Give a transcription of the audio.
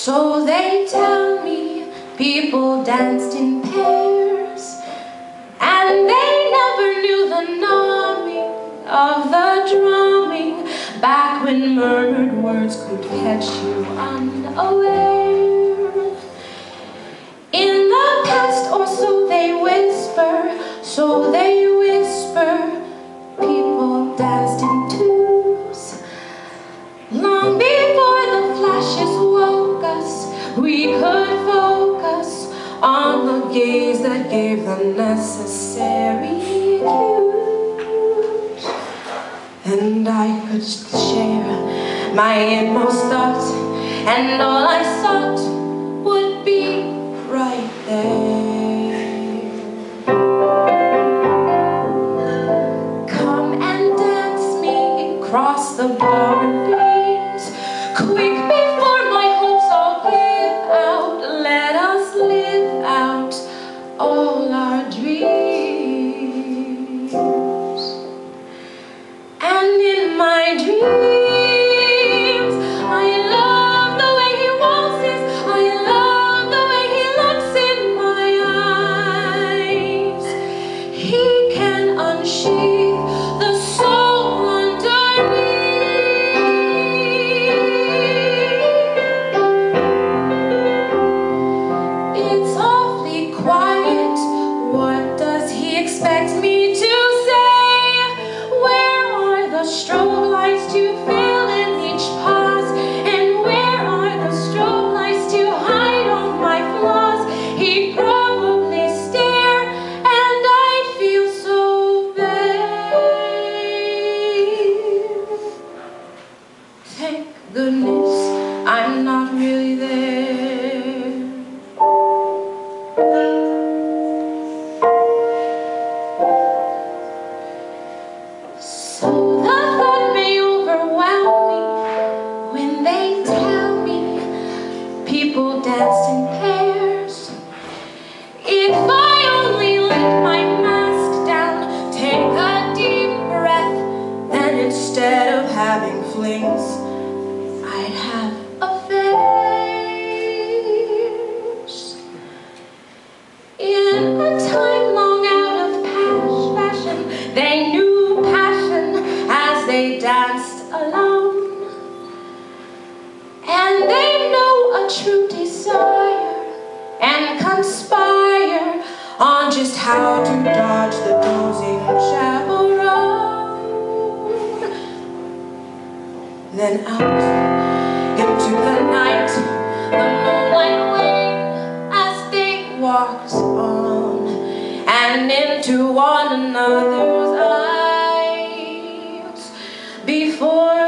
So they tell me people danced in pairs And they never knew the numbing of the drumming. Back when murmured words could catch you unaware we could focus on the gaze that gave the necessary cues. And I could share my inmost thoughts, and all I sought all our dreams. I'm not really there. So overwhelm me when they tell me people danced in pairs. If I only let my mask down, take a deep breath, then instead of having flings, they danced alone. And they know a true desire And conspire on just how to dodge the dozing chaperone. Then out into the night The moonlight waned as they walked on And into one another's eyes for